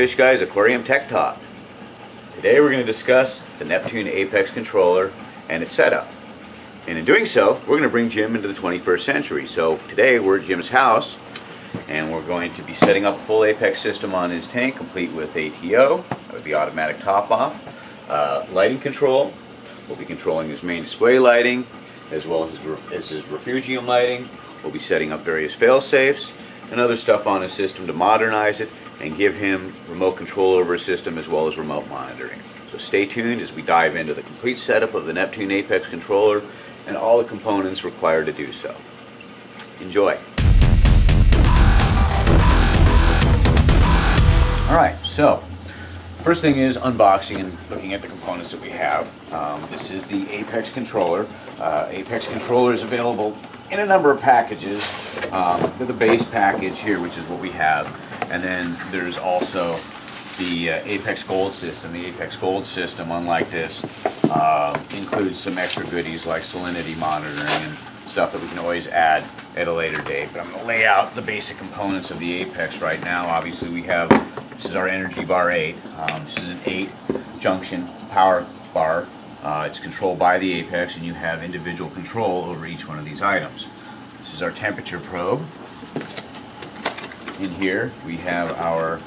Fish Guys Aquarium Tech Talk. Today we're going to discuss the Neptune Apex controller and its setup. And in doing so, we're going to bring Jim into the 21st century. So today we're at Jim's house and we're going to be setting up a full Apex system on his tank complete with ATO, that would be automatic top off, uh, lighting control, we'll be controlling his main display lighting as well as his, as his refugium lighting, we'll be setting up various fail safes and other stuff on his system to modernize it and give him remote control over his system as well as remote monitoring. So stay tuned as we dive into the complete setup of the Neptune Apex controller and all the components required to do so. Enjoy. Alright, so first thing is unboxing and looking at the components that we have. Um, this is the Apex controller. Uh, Apex controller is available in a number of packages. Um, the base package here, which is what we have. And then there's also the uh, Apex Gold system. The Apex Gold system, unlike this, uh, includes some extra goodies like salinity monitoring and stuff that we can always add at a later date. But I'm going to lay out the basic components of the Apex right now. Obviously we have, this is our Energy Bar 8. Um, this is an 8 junction power bar. Uh, it's controlled by the Apex and you have individual control over each one of these items. This is our temperature probe in here we have our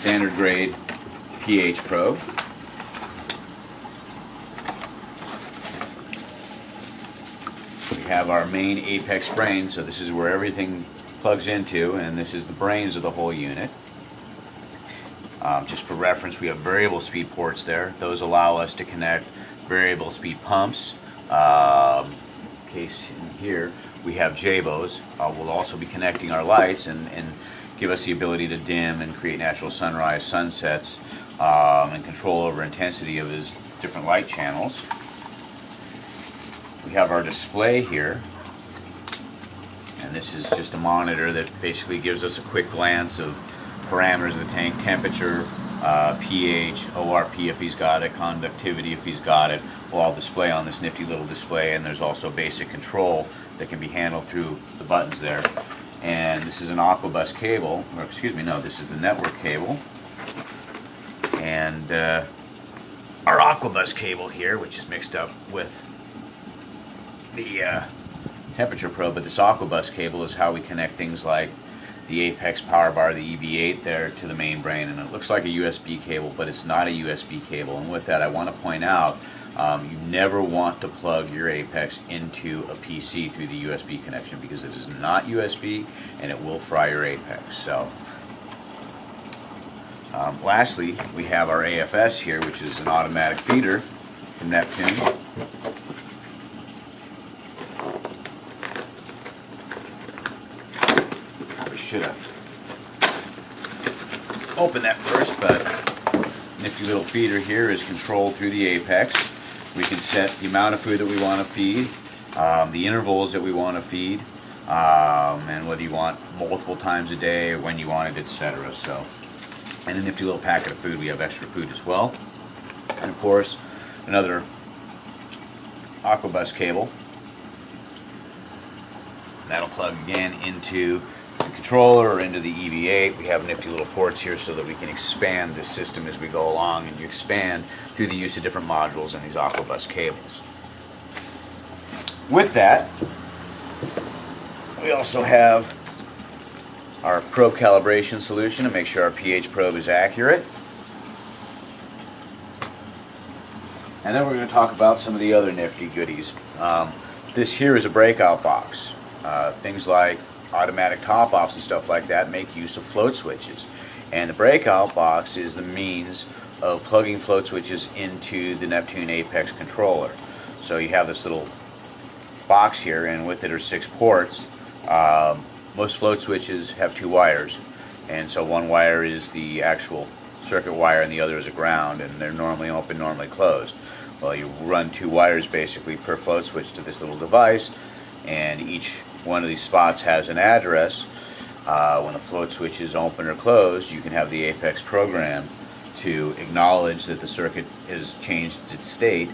standard grade pH probe. We have our main apex brain, so this is where everything plugs into, and this is the brains of the whole unit. Um, just for reference, we have variable speed ports there. Those allow us to connect variable speed pumps. Um, case in here, we have JBOs. Uh, we'll also be connecting our lights and, and give us the ability to dim and create natural sunrise, sunsets, um, and control over intensity of his different light channels. We have our display here, and this is just a monitor that basically gives us a quick glance of parameters of the tank, temperature, uh, pH, ORP if he's got it, conductivity if he's got it, will all display on this nifty little display and there's also basic control that can be handled through the buttons there. And this is an Aquabus cable, or excuse me, no, this is the network cable. And uh, our Aquabus cable here, which is mixed up with the uh, temperature probe, but this Aquabus cable is how we connect things like the Apex power bar, the EB8 there to the main brain. And it looks like a USB cable, but it's not a USB cable. And with that, I want to point out um, you never want to plug your Apex into a PC through the USB connection because it is not USB and it will fry your Apex. So, um, lastly, we have our AFS here, which is an automatic feeder from Neptune. I should have opened that first, but nifty little feeder here is controlled through the Apex. We can set the amount of food that we want to feed, um, the intervals that we want to feed, um, and whether you want multiple times a day or when you want it, etc. So, and a nifty little packet of food. We have extra food as well, and of course, another Aquabus cable. That'll plug again into controller or into the EB8. We have nifty little ports here so that we can expand the system as we go along and you expand through the use of different modules and these Aquabus cables. With that, we also have our probe calibration solution to make sure our pH probe is accurate. And then we're going to talk about some of the other nifty goodies. Um, this here is a breakout box. Uh, things like automatic top-offs and stuff like that make use of float switches. And the breakout box is the means of plugging float switches into the Neptune Apex controller. So you have this little box here and with it are six ports. Um, most float switches have two wires and so one wire is the actual circuit wire and the other is a ground and they're normally open, normally closed. Well you run two wires basically per float switch to this little device and each one of these spots has an address. Uh, when the float switch is open or closed, you can have the Apex program to acknowledge that the circuit has changed its state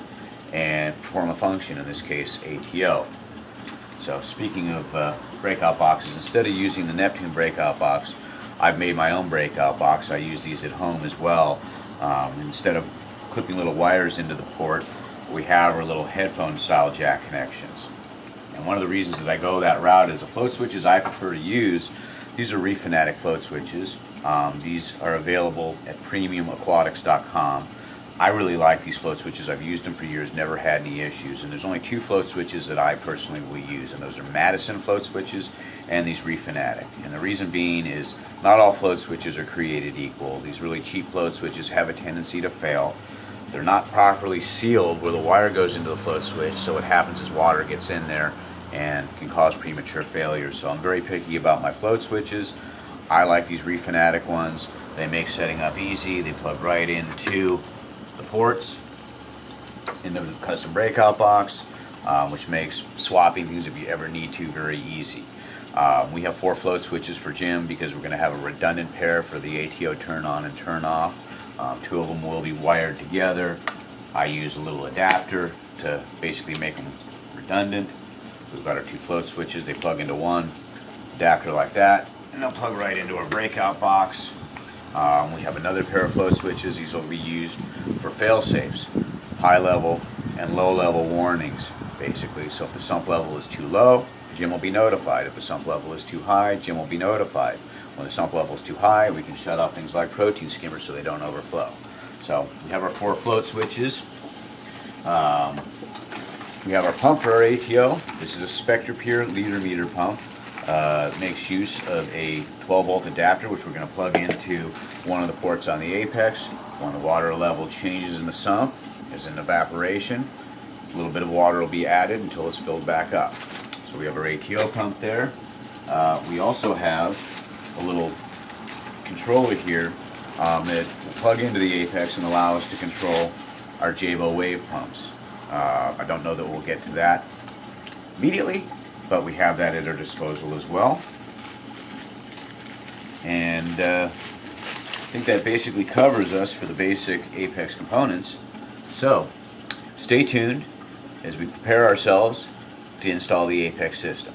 and perform a function, in this case ATO. So speaking of uh, breakout boxes, instead of using the Neptune breakout box, I've made my own breakout box. I use these at home as well. Um, instead of clipping little wires into the port, we have our little headphone style jack connections. And one of the reasons that I go that route is the float switches I prefer to use, these are Reefanatic float switches. Um, these are available at premiumaquatics.com. I really like these float switches. I've used them for years, never had any issues. And there's only two float switches that I personally will use, and those are Madison float switches and these Reefanatic. And the reason being is not all float switches are created equal. These really cheap float switches have a tendency to fail. They're not properly sealed where the wire goes into the float switch, so what happens is water gets in there and can cause premature failure. So I'm very picky about my float switches. I like these Reefanatic ones. They make setting up easy. They plug right into the ports into the custom breakout box, um, which makes swapping things if you ever need to very easy. Um, we have four float switches for Jim because we're going to have a redundant pair for the ATO turn on and turn off. Um, two of them will be wired together. I use a little adapter to basically make them redundant. We've got our two float switches. They plug into one adapter like that, and they'll plug right into our breakout box. Um, we have another pair of float switches. These will be used for fail safes, high level and low level warnings, basically. So if the sump level is too low, Jim will be notified. If the sump level is too high, Jim will be notified. When the sump level is too high, we can shut off things like protein skimmers so they don't overflow. So we have our four float switches. Um, we have our pump for our ATO. This is a SpectraPure liter meter pump. Uh, makes use of a 12 volt adapter which we're going to plug into one of the ports on the apex. When the water level changes in the sump, there's an evaporation. A little bit of water will be added until it's filled back up. So we have our ATO pump there. Uh, we also have a little controller here um, that will plug into the apex and allow us to control our Jebao wave pumps. Uh, I don't know that we'll get to that immediately, but we have that at our disposal as well. And uh, I think that basically covers us for the basic Apex components. So, stay tuned as we prepare ourselves to install the Apex system.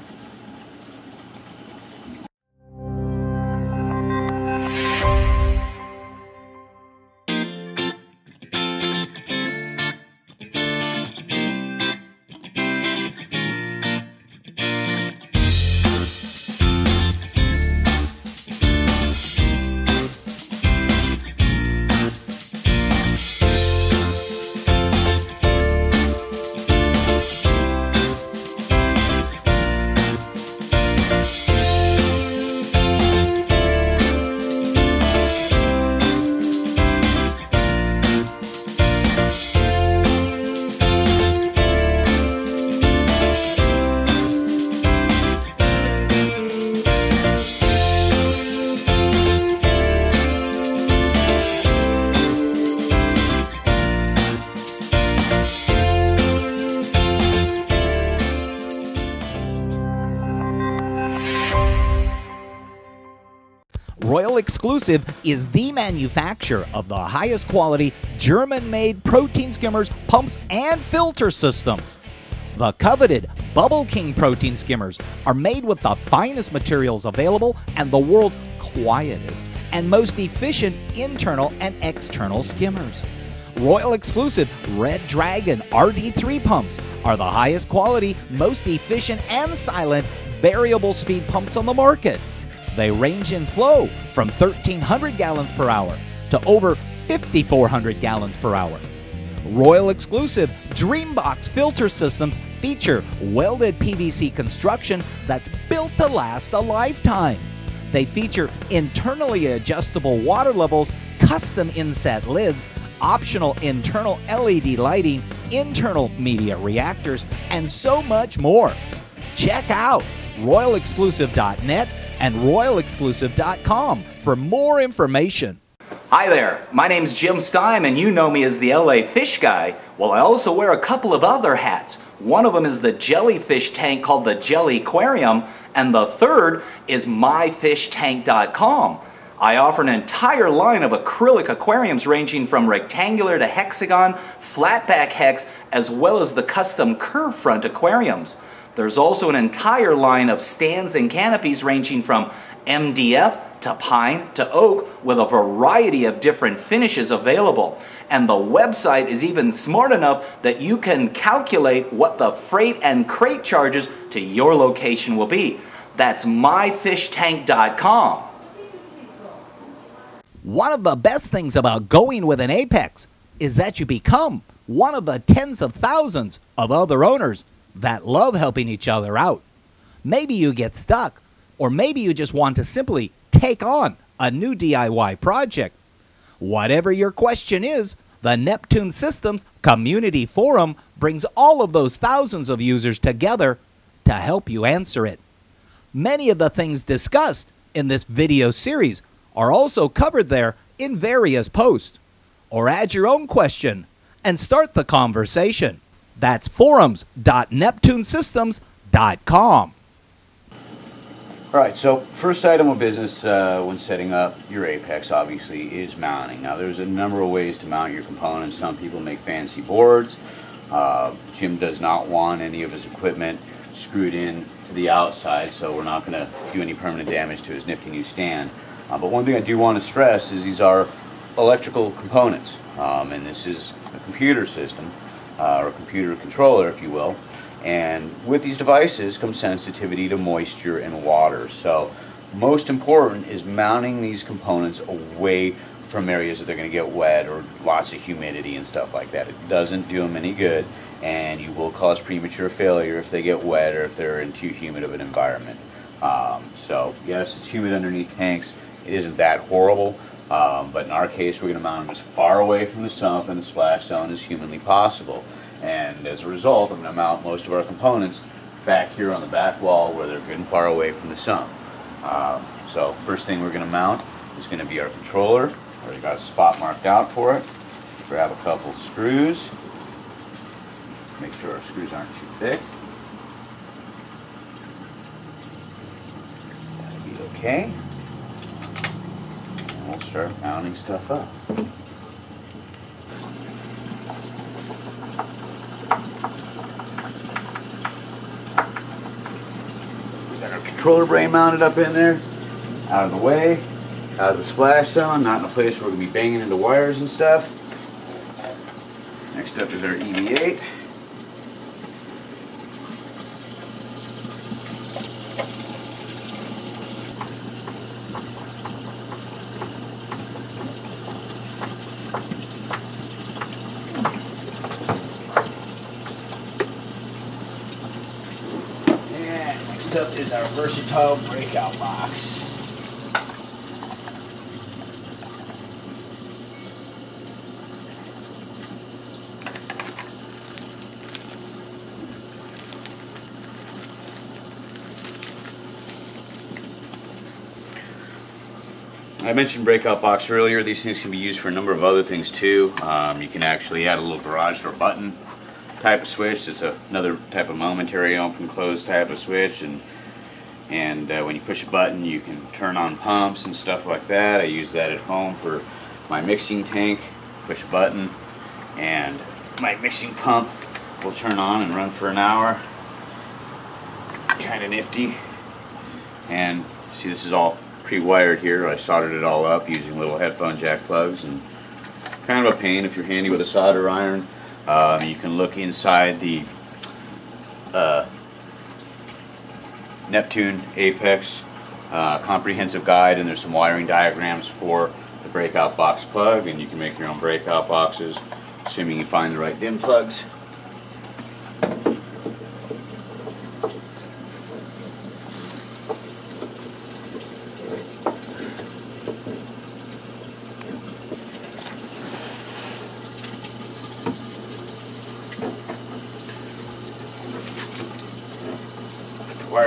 Is the manufacturer of the highest quality German made protein skimmers, pumps, and filter systems. The coveted Bubble King protein skimmers are made with the finest materials available and the world's quietest and most efficient internal and external skimmers. Royal exclusive Red Dragon RD3 pumps are the highest quality, most efficient, and silent variable speed pumps on the market. They range in flow from 1,300 gallons per hour to over 5,400 gallons per hour. Royal exclusive Dreambox filter systems feature welded PVC construction that's built to last a lifetime. They feature internally adjustable water levels, custom inset lids, optional internal LED lighting, internal media reactors, and so much more. Check out royalexclusive.net and royalexclusive.com for more information. Hi there, my name's Jim Stime and you know me as the LA Fish Guy. Well, I also wear a couple of other hats. One of them is the jellyfish tank called the Jelly Aquarium, and the third is myfishtank.com. I offer an entire line of acrylic aquariums ranging from rectangular to hexagon, flatback hex, as well as the custom curve front aquariums. There's also an entire line of stands and canopies ranging from MDF to pine to oak with a variety of different finishes available. And the website is even smart enough that you can calculate what the freight and crate charges to your location will be. That's myfishtank.com. One of the best things about going with an Apex is that you become one of the tens of thousands of other owners that love helping each other out. Maybe you get stuck, or maybe you just want to simply take on a new DIY project. Whatever your question is, the Neptune Systems Community Forum brings all of those thousands of users together to help you answer it. Many of the things discussed in this video series are also covered there in various posts. Or add your own question and start the conversation. That's forums.neptunesystems.com. All right, so first item of business uh, when setting up your Apex, obviously, is mounting. Now, there's a number of ways to mount your components. Some people make fancy boards. Uh, Jim does not want any of his equipment screwed in to the outside, so we're not going to do any permanent damage to his nifty new stand. Uh, but one thing I do want to stress is these are electrical components, um, and this is a computer system, uh, or a computer controller, if you will. And with these devices comes sensitivity to moisture and water. So most important is mounting these components away from areas that they're going to get wet or lots of humidity and stuff like that. It doesn't do them any good and you will cause premature failure if they get wet or if they're in too humid of an environment. Um, so yes, it's humid underneath tanks. It isn't that horrible, um, but in our case, we're going to mount them as far away from the sump and the splash zone as humanly possible. And as a result, I'm going to mount most of our components back here on the back wall where they're good and far away from the sump. Um, so first thing we're going to mount is going to be our controller. Already got a spot marked out for it. Grab a couple screws. Make sure our screws aren't too thick. That'll be okay. We'll start mounting stuff up. Got our controller brain mounted up in there, out of the way, out of the splash zone, not in a place where we're gonna be banging into wires and stuff. Next up is our EB8. And next up is breakout box. I mentioned breakout box earlier. These things can be used for a number of other things too. Um, you can actually add a little garage door button type of switch. It's a, another type of momentary open close type of switch and and uh, when you push a button you can turn on pumps and stuff like that. I use that at home for my mixing tank. Push a button and my mixing pump will turn on and run for an hour. Kind of nifty. And see this is all pre-wired here. I soldered it all up using little headphone jack plugs and kind of a pain if you're handy with a solder iron. Um, you can look inside the uh, Neptune Apex uh, comprehensive guide and there's some wiring diagrams for the breakout box plug and you can make your own breakout boxes assuming you find the right DIN plugs.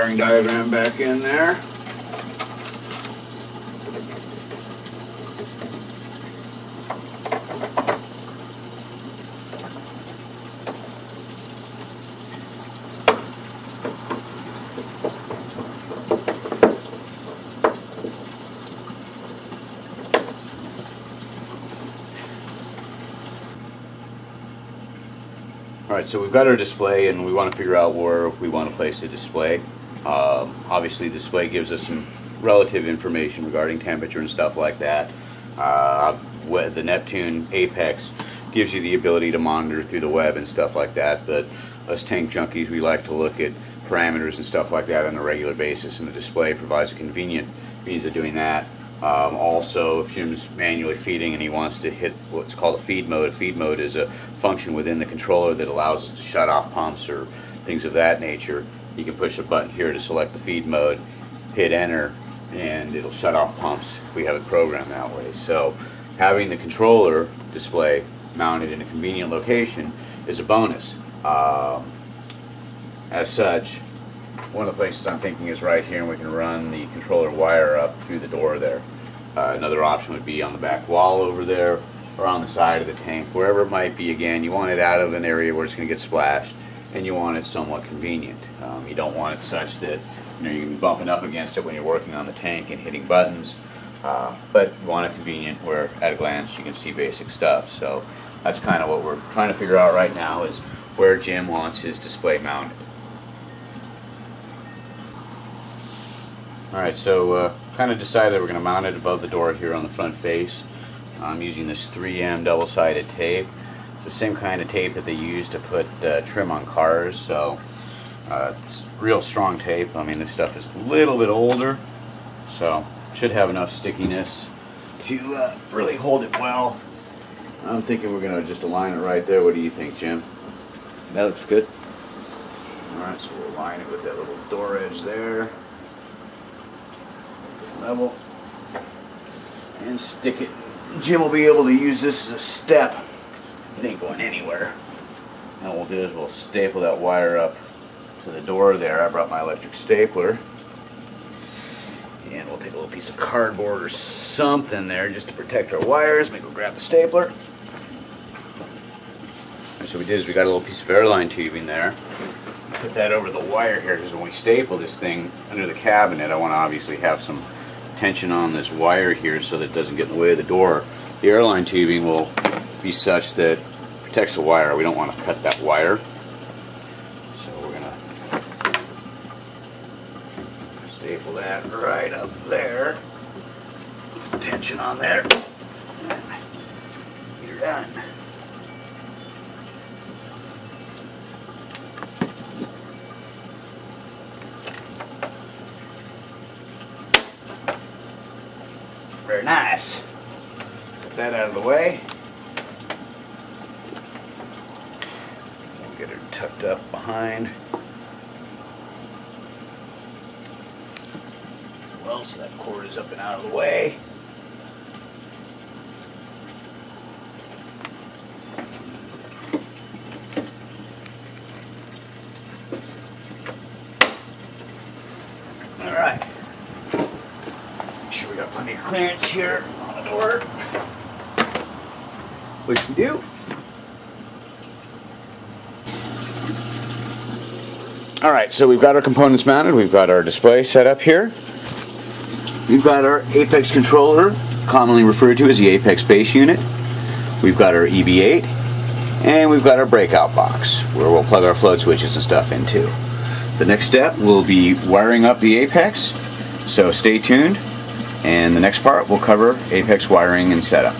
Wiring diagram back in there. All right, so we've got our display and we want to figure out where we want to place the display. Um, obviously, display gives us some relative information regarding temperature and stuff like that. Uh, the Neptune Apex gives you the ability to monitor through the web and stuff like that, but us tank junkies, we like to look at parameters and stuff like that on a regular basis, and the display provides a convenient means of doing that. Um, also, if Jim's manually feeding and he wants to hit what's called a feed mode, a feed mode is a function within the controller that allows us to shut off pumps or things of that nature. You can push a button here to select the feed mode, hit enter, and it'll shut off pumps if we have it programmed that way. So having the controller display mounted in a convenient location is a bonus. Um, as such, one of the places I'm thinking is right here and we can run the controller wire up through the door there. Uh, another option would be on the back wall over there or on the side of the tank, wherever it might be. Again, you want it out of an area where it's going to get splashed and you want it somewhat convenient. Um, you don't want it such that you know, you bumping up against it when you're working on the tank and hitting buttons. Uh, but you want it convenient where at a glance you can see basic stuff. So that's kind of what we're trying to figure out right now is where Jim wants his display mounted. Alright, so uh, kind of decided we're going to mount it above the door here on the front face. I'm using this 3M double-sided tape. The same kind of tape that they use to put uh, trim on cars, so uh, it's real strong tape. I mean, this stuff is a little bit older, so should have enough stickiness to uh, really hold it well. I'm thinking we're going to just align it right there. What do you think, Jim? That looks good. Alright, so we'll align it with that little door edge there. Level. And stick it. Jim will be able to use this as a step. It ain't going anywhere. And what we'll do is we'll staple that wire up to the door there. I brought my electric stapler. And we'll take a little piece of cardboard or something there just to protect our wires. Maybe we'll grab the stapler. And so we did is we got a little piece of airline tubing there. Put that over the wire here because when we staple this thing under the cabinet, I want to obviously have some tension on this wire here so that it doesn't get in the way of the door. The airline tubing will be such that protects the wire. We don't want to cut that wire. So we're going to staple that right up there. Some tension on there. You're done. Very nice. Put that out of the way. We'll get her tucked up behind. Well, so that cord is up and out of the way. All right. Make sure we got plenty of clearance here on the door. Which we do. All right, so we've got our components mounted. We've got our display set up here. We've got our Apex controller, commonly referred to as the Apex base unit. We've got our EB8, and we've got our breakout box where we'll plug our float switches and stuff into. The next step will be wiring up the Apex, so stay tuned. And the next part will cover Apex wiring and setup.